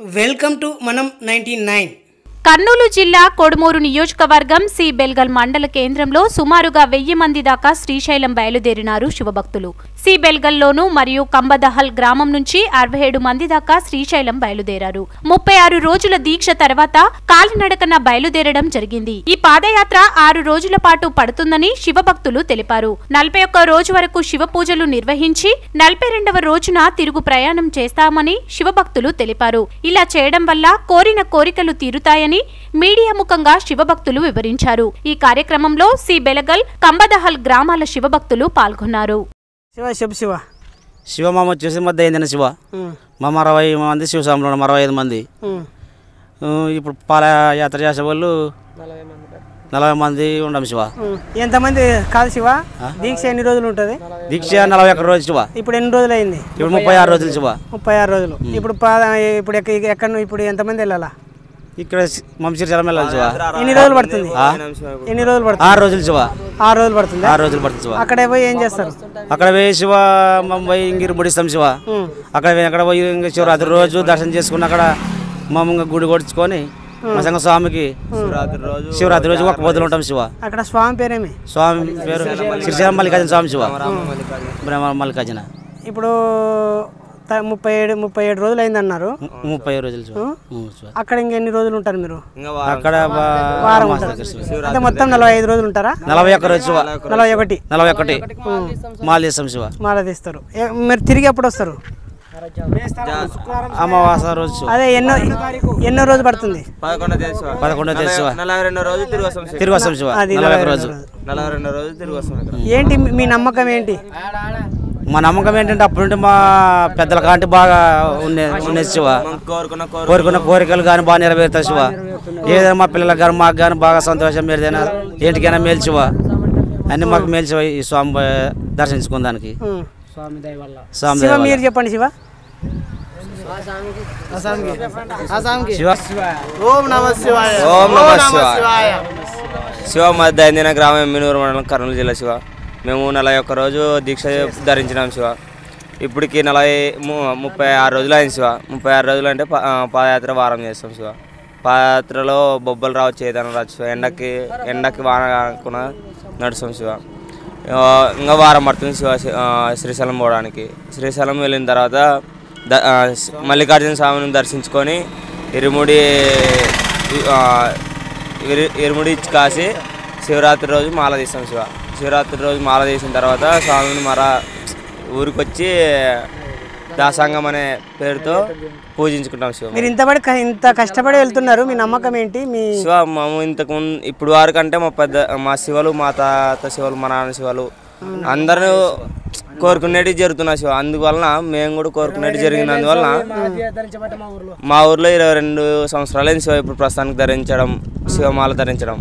Welcome to మనం ninety nine Kurnool జిల్లా కొడుమూరు నియోజకవర్గం సి బెల్గల్ మండల కేంద్రంలో సుమారుగా వెయ్యి మంది దాకా శ్రీశైలం బయలుదేరినారు శివభక్తులు. సి బెల్గల్లోను మరియు కంబదహల్ గ్రామం నుంచి అరవై ఏడు మంది దాకా శ్రీశైలం బయలుదేరారు. ముప్పై ఆరు రోజుల దీక్ష తర్వాత కాలినడకన బయలుదేరడం జరిగింది. ఈ పాదయాత్ర ఆరు రోజుల పాటు పడుతుందని శివభక్తులు తెలిపారు. నలభై ఒక్క రోజు వరకు శివ పూజలు నిర్వహించి నలభై రెండవ రోజున తిరుగు ప్రయాణం చేస్తామని శివభక్తులు తెలిపారు. ఇలా చేయడం వల్ల కోరిన కోరికలు తీరుతాయని మీడియా ముఖంగా శివభక్తులు వివరించారు. ఈ కార్యక్రమంలో సి. బెలగల్ కంబదహల్ గ్రామాల శివభక్తులు పాల్గొన్నారు. శివ శివ శివ. శివమామ వచ్చేసి మధ్య అయిందని శివ. మా అరవై మంది శివస్వాములు ఉన్నారు అరవై ఐదు మంది. ఇప్పుడు పాదయాత్ర చేసే వాళ్ళు నలభై మంది ఉండం శివ. ఎంతమంది కాదు శివ? దీక్ష ఎన్ని రోజులు ఉంటుంది? దీక్ష నలభై ఒక్క రోజు శివ. ఇప్పుడు ఎన్ని రోజులు అయింది? ఇప్పుడు ముప్పై ఆరు రోజులు శివ. ముప్పై ఆరు రోజులు. ఇప్పుడు ఇప్పుడు ఎక్క- ఎక్కడ ఇప్పుడు ఎంతమంది వెళ్ళాలా? ఇక్కడ మంచిర్యాల వెళ్ళాలి శివ ఎన్ని రోజులు పడుతుంది? ఎన్ని రోజులు పడుతుంది? ఆరు రోజులు శివ ఆరు రోజులు పడుతుంది? ఆరు రోజులు పడుతుంది శివ అక్కడ పోయి ఏం చేస్తారు? అక్కడ పోయి శివ ముంబై ఇంగిరి ముడిస్తాం శివ. అక్కడ పోయి అక్కడ పోయి ఇంక శివరాత్రి రోజు దర్శనం చేసుకుని అక్కడ మామూలుగా గుడి కొడుచుకొని మా సంఘ స్వామికి శివరాత్రి రోజు ఒక పొద్దులు ఉంటాం శివ. అక్కడ స్వామి పేరేమి? స్వామి పేరు శ్రీశైలం మల్లికార్జున స్వామి శివ. బ్రహ్మ మల్లికార్జున. ఇప్పుడు ముప్పై ఏడు ముప్పై ఏడు రోజులు అయింది అన్నారు ముప్పై రోజులు. అక్కడ ఇంకెన్ని రోజులు ఉంటారు మీరు? అక్కడ వారం ఉంటారు. మొత్తం నలభై ఐదు రోజులు ఉంటారా? నలభై ఒక్క రోజు నలభై ఒకటి. నలభై ఒకటి. మాల చేస్తాం శివ. మాల తీస్తారు. ఏ- మీరు తిరిగి ఎప్పుడు వస్తారు? అమావాస రోజు అదే ఎన్నో ఎన్నో రోజు పడుతుంది? పదకొండో తేదీ నలభై రెండో రోజు తిరిగి వస్తాం శివ. నలభై రోజు. నలభై రెండో రోజు తిరిగి వస్తాం ఏంటి మీ- మీ నమ్మకం ఏంటి? మా నమ్మకం ఏంటంటే అప్పటి నుండి మా పెద్దల కాంటి బాగా ఉండే ఉండేది శివ. కోరుకున్న కోరు కోరుకున్న కోరికలు కానీ బాగా నెరవేరుతాయి శివ. ఏదైనా మా పిల్లలకు కానీ మాకు కానీ బాగా సంతోషం ఏదైనా ఏంటికైనా మేలు శివ. అన్ని మాకు మేలు శివ ఈ స్వామి దర్శించుకుందానికి. స్వామి. మీరు చెప్పండి శివ. శివ. ఓం నమ శివాయ. శివ మధ్య అందిన గ్రామం ఎమ్మినూరు మండలం కర్నూలు జిల్లా శివ. మేము నలభై ఒక్క రోజు దీక్ష ధరించినాం శివ. ఇప్పటికి నలభై ము- ముప్పై ఆరు రోజులు అయింది శివ. ముప్పై ఆరు రోజులు అంటే పాదయాత్ర వారం చేస్తాం శివ. పాదయాత్రలో బొబ్బలు రావచ్చు ఏదైనా రావచ్చు ఎండకి ఎండకి వాన కాకుండా నడుస్తాం శివ. ఇంకా వారం పడుతుంది శివ శ్రీశైలం పోవడానికి. శ్రీశైలం వెళ్ళిన తర్వాత మల్లికార్జున స్వామిని దర్శించుకొని ఇరుముడి ఇరుముడి ఇచ్చి కాసి శివరాత్రి రోజు మాల తీస్తాం శివ. శివరాత్రి రోజు మాల తీసిన తర్వాత స్వామిని మర ఊరికొచ్చి దాసాంగం అనే పేరుతో పూజించుకుంటాం శివ మీరు ఇంతబడి క- ఇంత కష్టపడి వెళ్తున్నారు మీ నమ్మకం ఏంటి? మీ శివ మేము ఇంతకు ముందు ఇప్పుడు వరకంటే మా పెద్ద మా శివలు మా తాత శివలు మా నాన్న శివలు అందరూ కోరుకునేటి జరుగుతున్నాయి శివ. అందువలన మేము కూడా కోరుకునేటి జరిగినందువలన మా ఊర్లో ఇరవై రెండు సంవత్సరాలు అయింది శివ. ఇప్పుడు ప్రస్తుతానికి ధరించడం శివమాల ధరించడం.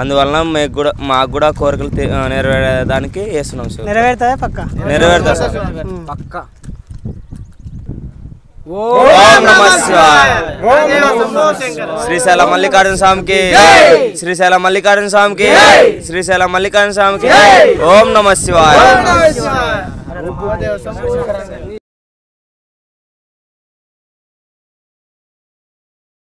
అందువలన మీకు కూడా మాకు కూడా కోరికలు నెరవేరడానికి వేస్తున్నాం శివ నెరవేరుతుందా పక్క? నెరవేరుతా సార్? పక్క. ఓం నమ శివాయ. శ్రీశైల మల్లికార్జున స్వామికి శ్రీశైల మల్లికార్జున స్వామికి. శ్రీశైల మల్లికార్జున స్వామికి. ఓం నమ శివాయ.